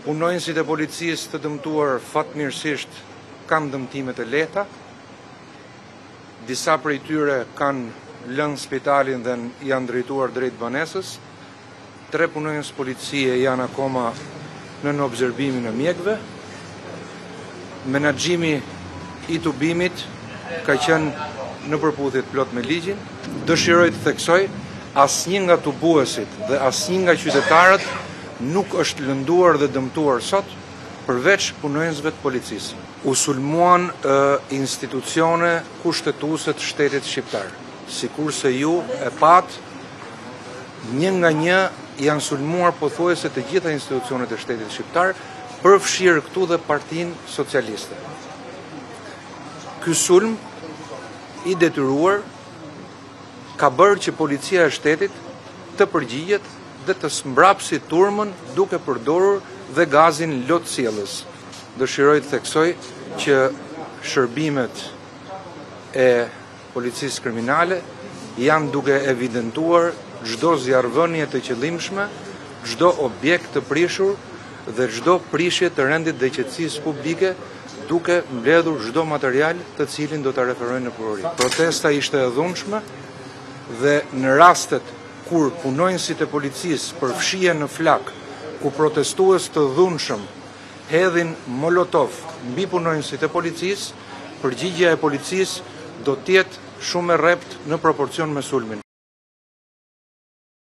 Punonjësit e policisë të dëmtuar fatmirësisht kanë dëmtime të lehta. Disa prej tyre kanë lënë spitalin dhe janë drejtuar drejt banesës. Tre punonjës policie janë akoma nën observimin e mjekëve. Menaxhimi i tubimit ka qenë në përputhje të plotë me ligjin. Dëshiroj të theksoj, asnjë nga tubuesit dhe asnjë nga qytetarët nuk është lënduar dhe dëmtuar sot, përveç punonjësve të policisë. U sulmuan institucione kushtetuese të shtetit shqiptar. Sikurse ju e patë, një nga një janë sulmuar pothuajse të gjitha institucionet e shtetit shqiptar, përfshirë këtu dhe Partinë Socialiste. Ky sulm i detyruar ka bërë që policia e shtetit të përgjigjet dhe të zmbrapsi turmën duke përdorur dhe gazin lotsjellës. Dëshiroj të theksoj që shërbimet e Policisë Kriminale janë duke evidentuar çdo zjarrvënie të qëllimshme, çdo objekt të prishur dhe çdo prishje të rendit dhe qetësisë publike, duke mbledhur çdo material të cilin do ta referojnë në prokurori. Protesta ishte e dhunshme dhe në rastet kur punonjësit e policisë përfshihen në flakë ku protestues të dhunshëm hedhin molotov mbi punonjësit e policisë, përgjigjja e policisë do të jetë shumë e rreptë në proporcion me sulmin.